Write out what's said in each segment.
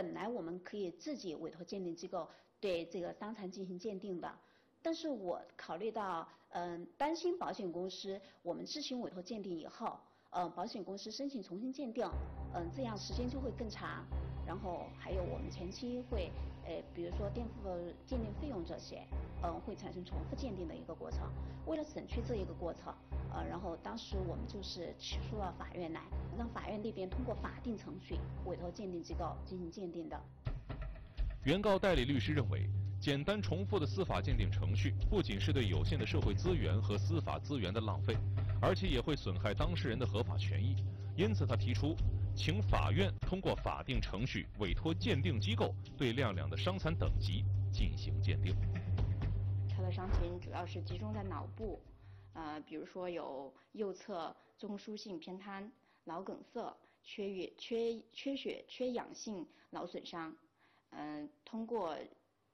本来我们可以自己委托鉴定机构对这个伤残进行鉴定的，但是我考虑到，嗯，担心保险公司我们自行委托鉴定以后，呃，保险公司申请重新鉴定，嗯，这样时间就会更长。然后还有我们前期会，呃，比如说垫付鉴定费用这些，嗯，会产生重复鉴定的一个过程。为了省去这一个过程，呃，然后当时我们就是起诉了法院来，让法院那边通过法定程序委托鉴定机构进行鉴定的。原告代理律师认为，简单重复的司法鉴定程序不仅是对有限的社会资源和司法资源的浪费，而且也会损害当事人的合法权益。因此，他提出。请法院通过法定程序委托鉴定机构对亮亮的伤残等级进行鉴定。他的伤情主要是集中在脑部，呃，比如说有右侧中枢性偏瘫、脑梗塞、缺血、缺缺血、缺氧性脑损伤。嗯，通过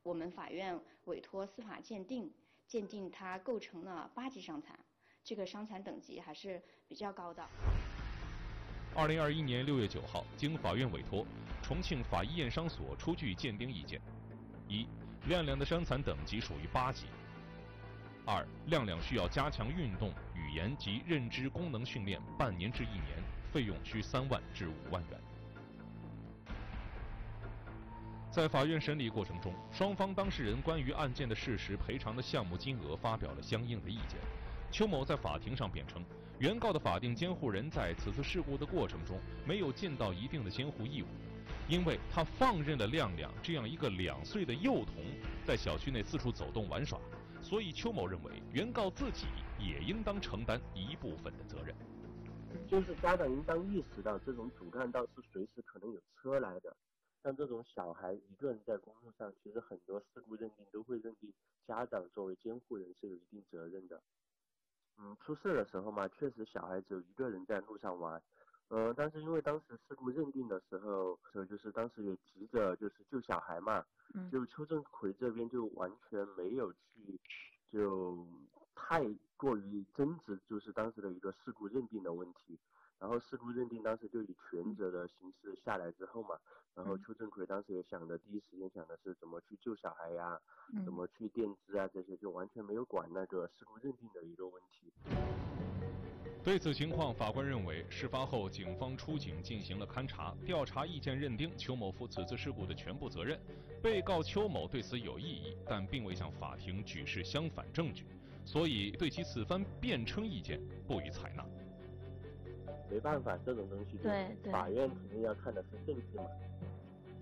我们法院委托司法鉴定，鉴定他构成了八级伤残，这个伤残等级还是比较高的。二零二一年六月九号，经法院委托，重庆法医验伤所出具鉴定意见：一、亮亮的伤残等级属于八级；二、亮亮需要加强运动、语言及认知功能训练半年至一年，费用需三万至五万元。在法院审理过程中，双方当事人关于案件的事实、赔偿的项目金额发表了相应的意见。邱某在法庭上辩称。原告的法定监护人在此次事故的过程中没有尽到一定的监护义务，因为他放任了亮亮这样一个两岁的幼童在小区内四处走动玩耍，所以邱某认为原告自己也应当承担一部分的责任。就是家长应当意识到，这种主干道是随时可能有车来的，像这种小孩一个人在公路上，其实很多事故认定都会认定家长作为监护人是有一定责任的。嗯，出事的时候嘛，确实小孩只有一个人在路上玩，嗯，但是因为当时事故认定的时候，所以就是当时也急着就是救小孩嘛，就邱正奎这边就完全没有去就太过于争执，就是当时的一个事故认定的问题。然后事故认定当时就以全责的形式下来之后嘛，然后邱正奎当时也想的第一时间想的是怎么去救小孩呀，怎么去垫资啊这些，就完全没有管那个事故认定的一个问题。对此情况，法官认为，事发后警方出警进行了勘查调查，意见认定邱某负此次事故的全部责任。被告邱某对此有异议，但并未向法庭举示相反证据，所以对其此番辩称意见不予采纳。没办法，这种东西，对法院肯定要看的是证据嘛。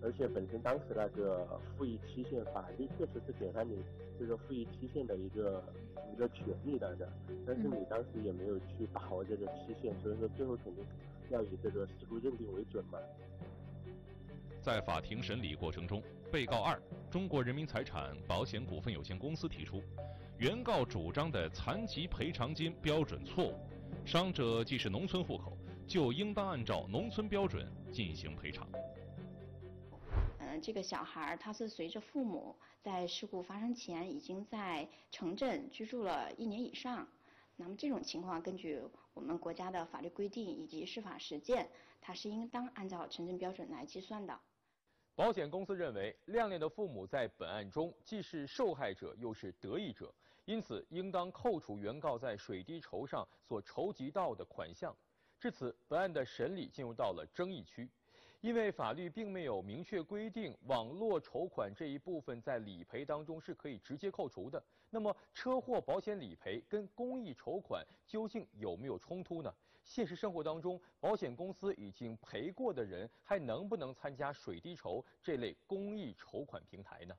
而且本身当时那个复议期限，法律确实是给了你这个复议期限的一个一个权利来的，但是你当时也没有去把握这个期限，所以说最后肯定要以这个事故认定为准嘛。在法庭审理过程中，被告二中国人民财产保险股份有限公司提出，原告主张的残疾赔偿金标准错误。伤者既是农村户口，就应当按照农村标准进行赔偿。嗯，这个小孩他是随着父母在事故发生前已经在城镇居住了一年以上，那么这种情况，根据我们国家的法律规定以及司法实践，他是应当按照城镇标准来计算的。保险公司认为，亮亮的父母在本案中既是受害者又是得益者，因此应当扣除原告在水滴筹上所筹集到的款项。至此，本案的审理进入到了争议区。因为法律并没有明确规定网络筹款这一部分在理赔当中是可以直接扣除的，那么车祸保险理赔跟公益筹款究竟有没有冲突呢？现实生活当中，保险公司已经赔过的人还能不能参加水滴筹这类公益筹款平台呢？